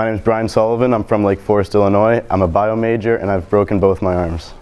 My name is Brian Sullivan. I'm from Lake Forest, Illinois. I'm a bio major and I've broken both my arms.